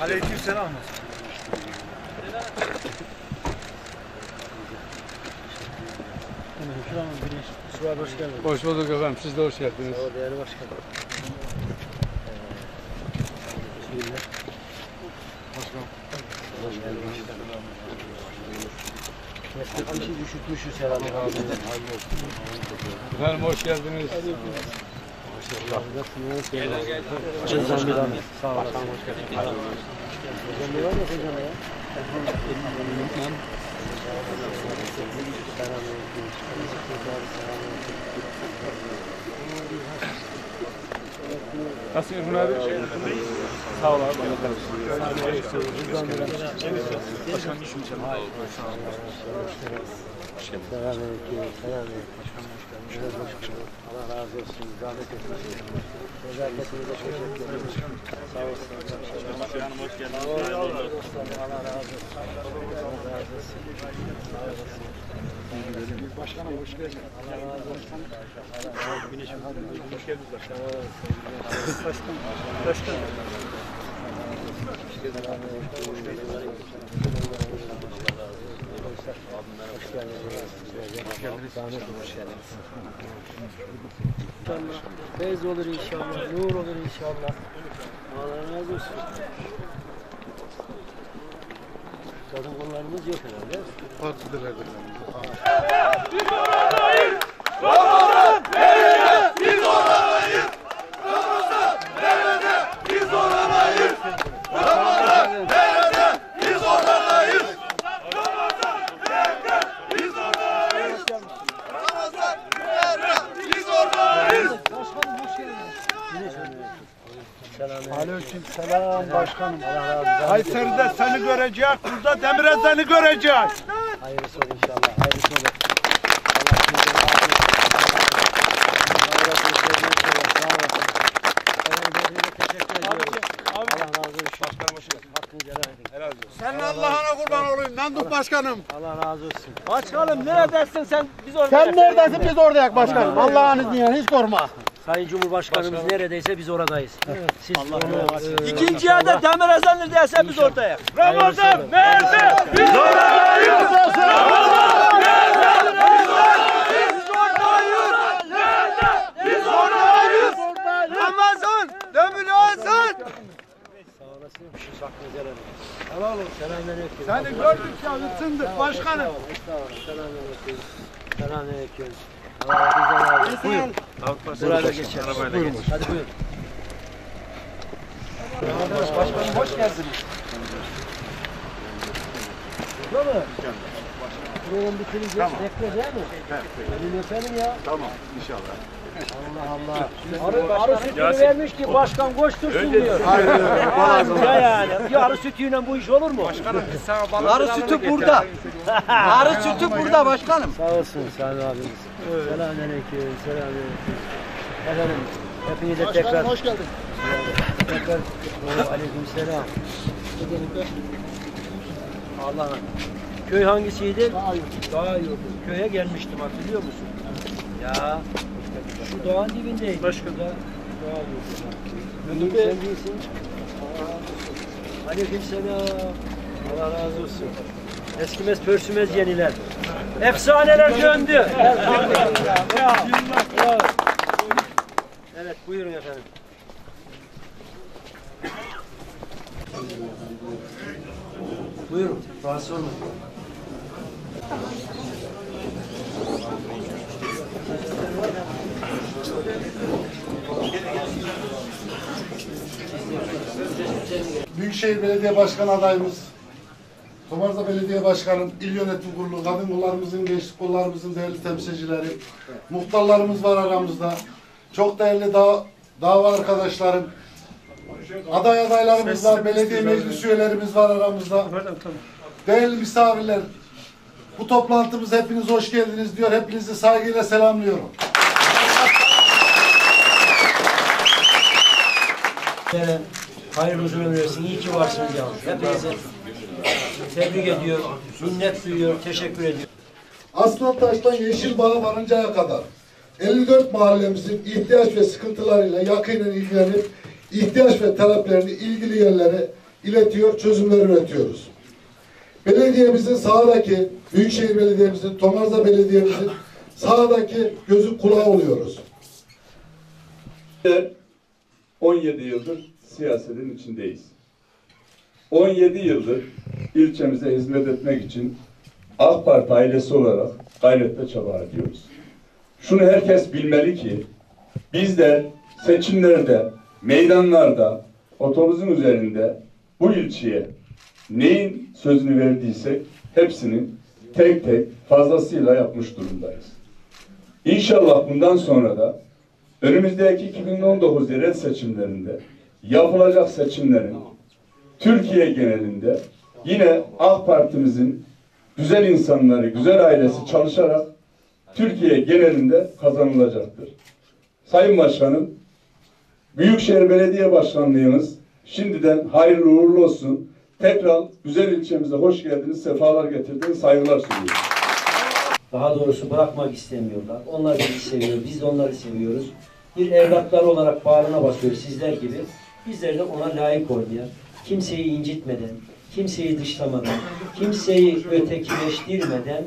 Aleyküm selam. Hoş geldin. Hoş bulduk efendim. Siz de hoş geldiniz. O değerli başkanım. Bismillah. Başkanım. Hoş geldin. Meslektaşı üşütmüşüz herhalde. Efendim hoş geldiniz. Nasılsınız? Sağ olasın. Nasıl İrfan abi? Sağ ol abi. Selamünaleyküm. Selamünaleyküm. Biraz hoş bulduk. Allah razı olsun. Zahmet etmesin. Nezaketinize teşekkür ederim. Sağ olsun. Başkanım hoş geldiniz. Allah razı olsun. Allah razı olsun. Sağ olasın. Başkanım hoş geldin. Allah razı olsun. Güneşim hoş geldiniz başkanım. Başkanım. Başkanım. Hoş geldiniz. Zahmet hoş geldiniz. İnşallah. Feyz olur inşallah. Nur olur inşallah. Allah razı olsun. Kadın kollarımız yok herhalde. Aleyküm selam başkanım. Kayseri'de seni görecek, burada Demir'e seni görecek. Hayırlısı olur inşallah. Hayırlısı olur. Senin Allah'ına kurban olayım. Nandık başkanım. Allah razı olsun. Başkanım neredesin sen? Biz orada. Sen neredesin biz oradayız başkanım. Allah'ın izniyle hiç korkma. Sayın Cumhurbaşkanımız neredeyse biz oradayız. Siz onu e, İkinci yerde demir ezanır derse biz oradayız. Ramazan nerede? Biz Ramazan demir ezan. sağ olasın. Helal olsun. Selamünaleyküm. Seni gördük ya ısındık başkanım. Estağfurullah. Selamünaleyküm. Selamünaleyküm. Olsun. Buyurun. Sırayla geçelim. Buyurun. Hadi buyurun. Başkanım hoş geldiniz. Burada mı? Program bitirince bekle değil mi? Benim öperim ya. Tamam inşallah. Allah Allah. Arı, arı sütünü vermiş ki başkan koştursun diyor. Aynen Ya yani. Ya arı sütüyle bu iş olur mu? Arı sütü burada. Arı sütü burada başkanım. Sağ olsun Sami abimiz. Selamünaleyküm. Selamünaleyküm. Efendim hepinize tekrar hoş geldin. tekrar Oo, aleykümselam. Allah'ım. Köy hangisiydi? Dağ yurdu. Köye gelmiştim hatırlıyor musun? Ya şu dağın dibindeydi. Başka da dağ yurdu. Müdür sen değilsin. Aleykümselam. Allah razı olsun. Eskimez pörsümez yeniler. Efsaneler döndü. Evet buyurun efendim. Buyurun. Rahatsız olmayın. Büyükşehir Belediye Başkanı adayımız, Tomarza Belediye Başkanım, İl Yönetim Kurulu, kadın kollarımızın, gençlik kollarımızın değerli temsilcileri, muhtarlarımız var aramızda. Çok değerli da dava arkadaşlarım, aday adaylarımız var, belediye meclis üyelerimiz var aramızda. Değerli misafirler, bu toplantımız hepiniz hoş geldiniz diyor. Hepinizi saygıyla selamlıyorum. Yine hayırlı ömür versin. İyi ki varsınız yavrum. Hepinizi tebrik ediyor, minnet duyuyor, teşekkür ediyor. Aslantaş'tan Yeşilbağ'a varıncaya kadar 54 mahallemizin ihtiyaç ve sıkıntılarıyla yakinen ilgilenip ihtiyaç ve taleplerini ilgili yerlere iletiyor, çözümler üretiyoruz. Belediyemizin sağdaki, Büyükşehir Belediye'mizin, Tomarza Belediye'mizin sağdaki gözü kulağı oluyoruz. 17 yıldır siyasetin içindeyiz. 17 yıldır ilçemize hizmet etmek için AK Parti ailesi olarak gayrette çaba ediyoruz. Şunu herkes bilmeli ki bizler seçimlerde, meydanlarda, otobüsün üzerinde bu ilçeye neyin sözünü verdiysek hepsini tek tek fazlasıyla yapmış durumdayız. İnşallah bundan sonra da önümüzdeki 2019 yerel seçimlerinde yapılacak seçimlerin Türkiye genelinde yine AK Parti'mizin güzel insanları, güzel ailesi çalışarak Türkiye genelinde kazanılacaktır. Sayın Başkanım, Büyükşehir Belediye Başkanlığınız şimdiden hayırlı uğurlu olsun. Tekrar güzel ilçemize hoş geldiniz, sefalar getirdiniz, saygılar sunuyorum. Daha doğrusu bırakmak istemiyorlar. Onlar bizi seviyor, biz de onları seviyoruz. Bir evlatlar olarak bağrına basıyoruz sizler gibi. Bizler de ona layık olmaya, kimseyi incitmeden, kimseyi dışlamadan, kimseyi ötekileştirmeden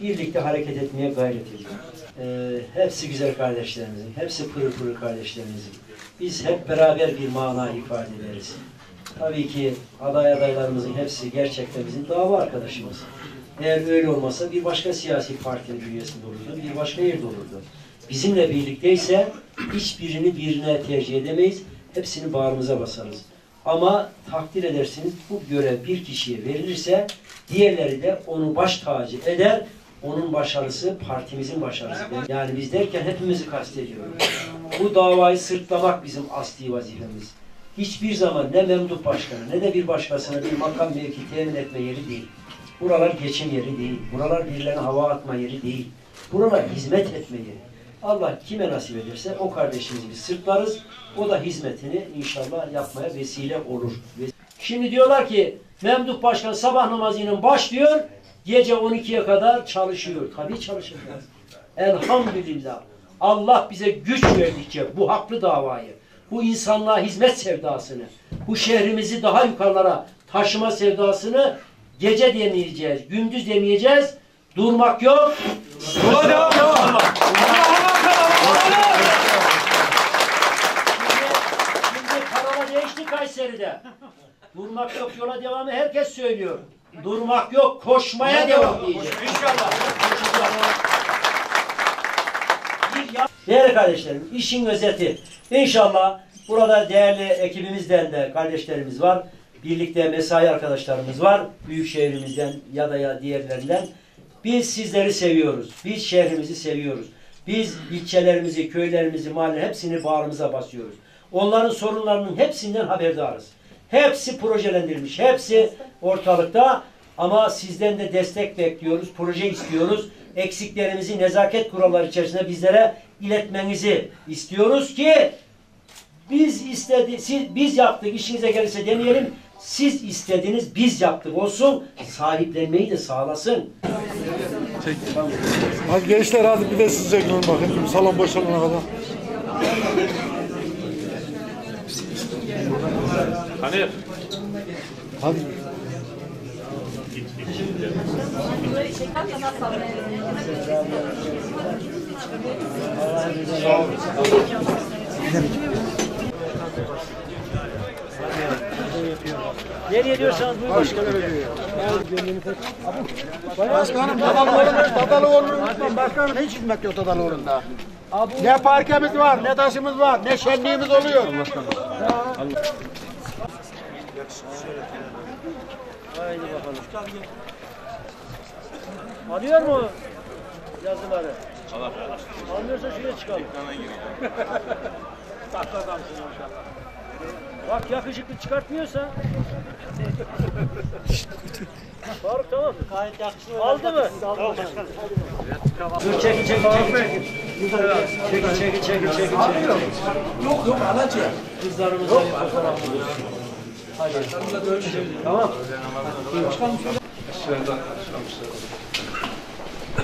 birlikte hareket etmeye gayret ediyoruz. Ee, hepsi güzel kardeşlerimizin, hepsi pırıl pırıl kardeşlerimizin. Biz hep beraber bir mana ifade ederiz. Tabii ki aday adaylarımızın hepsi gerçekten bizim dava arkadaşımız. Eğer öyle olmasa bir başka siyasi partinin bünyesinde olurdu, bir başka yerde olurdu. Bizimle birlikteyse hiçbirini birine tercih edemeyiz. Hepsini bağrımıza basarız. Ama takdir edersiniz bu görev bir kişiye verilirse diğerleri de onu baş tacı eder. Onun başarısı partimizin başarısıdır. Yani biz derken hepimizi kastediyoruz. Bu davayı sırtlamak bizim asli vazifemiz. Hiçbir zaman ne Memduh Başkanı ne de bir başkasına bir makam mevki temin etme yeri değil. Buralar geçim yeri değil. Buralar birilerine hava atma yeri değil. Buralar hizmet etme yeri. Allah kime nasip ederse o kardeşimizi biz sırtlarız. O da hizmetini inşallah yapmaya vesile olur. Şimdi diyorlar ki Memduh Başkan sabah namazının başlıyor. Gece 12'ye kadar çalışıyor. Tabii çalışacağız. Elhamdülillah. Allah bize güç verdikçe bu haklı davayı, bu insanlığa hizmet sevdasını, bu şehrimizi daha yukarılara taşıma sevdasını gece demeyeceğiz, gündüz demeyeceğiz. Durmak yok. Yola devam, devam. Değişti Kayseri'de. Durmak yok yola devamı herkes söylüyor. Durmak yok koşmaya devam diyeceğiz. İnşallah. Değerli kardeşlerim, işin özeti. İnşallah burada değerli ekibimizden de kardeşlerimiz var. Birlikte mesai arkadaşlarımız var. Büyük şehrimizden ya da ya diğerlerinden. Biz sizleri seviyoruz. Biz şehrimizi seviyoruz. Biz ilçelerimizi, köylerimizi, mahalle hepsini bağrımıza basıyoruz. Onların sorunlarının hepsinden haberdarız. Hepsi projelendirilmiş. Hepsi ortalıkta. Ama sizden de destek bekliyoruz. Proje istiyoruz. Eksiklerimizi nezaket kuralları içerisinde bizlere iletmenizi istiyoruz ki biz istedi, siz, biz yaptık işinize gelirse deneyelim. Siz istediniz, biz yaptık olsun. Sahiplenmeyi de sağlasın. Hadi gençler hadi bir de size görün bakın. Salon boşalana kadar. Hani Hadi. Nereye diyorsanız buyurun. Başkanım Tadalıoğlu'nun Tadalıoğlu'nu unutmam. Başkanım hiç hizmet yok Tadalıoğlu'nda. Ne parkemiz var, ne taşımız var, ne şenliğimiz oluyor. Haydi bakalım. Alıyor mu yazıları? Almıyorsa şuraya çıkalım. Tatlı adamsın maşallah. Bak yakışıklı çıkartmıyorsa. Faruk tamam. Gayet yakışıklı. Aldı mı? Aldı başkanım. Dur çekin çekin çekin çekin. Çekin çekin çekin çekin. Yok yok bir fotoğraf alıyoruz. Hadi. Tamam.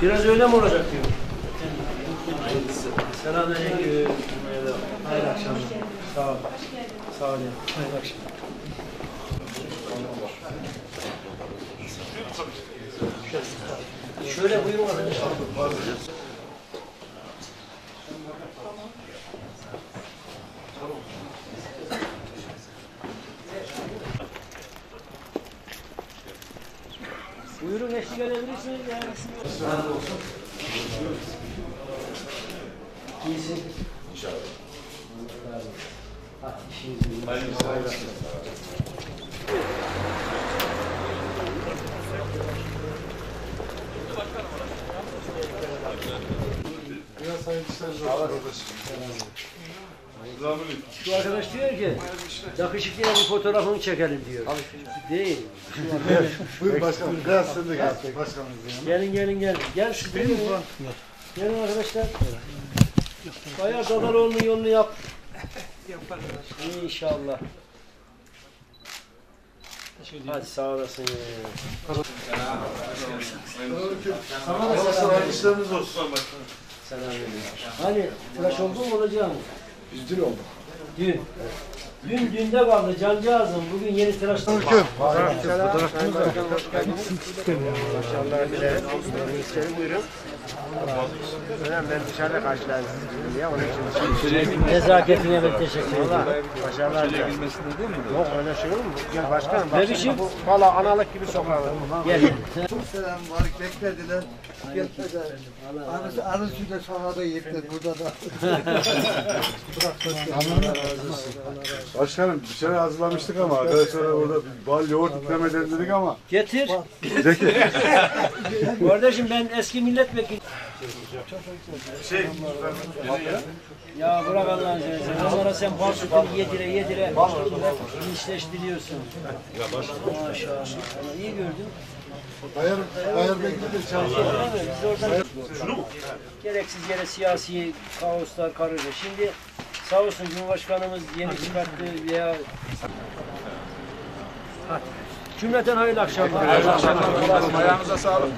Biraz öyle mi olacak diyor. Selamünaleyküm. Hayırlı akşamlar. Sağ ol. Sağ olun. Hayırlı akşamlar. Şöyle buyurun arkadaşlar. Buyurun eşlik edebilirsiniz. Yani. Sağ olun. Biraz sayın işler Şu arkadaş diyor ki yakışıklıyla bir fotoğrafını çekelim diyor. Değil. Buyur başkanım. Biraz sen de gel. Başkanım. Gelin gelin gelin. Gel gelin. Gelin arkadaşlar. Bayağı Dadaroğlu'nun yolunu yap. İnşallah. Hadi sağ olasın. Sana da selam. işleriniz olsun. Selam Hani tıraş oldu mu olacağım? Biz dün olduk. Dün. Dün dünde kaldı cancağızım. Bugün yeni Ben dışarıda karşılarım sizi ya onun için. Nezaketine ben teşekkür ederim. Başarılar dilerim. Yok öyle şey olur mu? Gel başkanım. Ne biçim? Valla analık gibi sokalım. Gel. Selam var beklediler. Gelmediler. Anısı, anısı da sonra da yetmedi burada da. Başkanım bir şey hazırlamıştık ama arkadaşlar orada bal yoğurt ikrameden dedik ama Getir. Kardeşim ben eski milletvekili. Ya bırak Allah'ını seversen. Onlara sen bal sütünü yedire yedire işleştiriyorsun. Maşallah. Ama iyi gördün. Bayır, bayır bekledi çalışıyor. Değil mi? Biz oradan gereksiz yere siyasi kaoslar karışıyor. Şimdi sağ olsun Cumhurbaşkanımız yeni çıkarttığı veya Cümleten hayırlı akşamlar. Ayağınıza sağlık.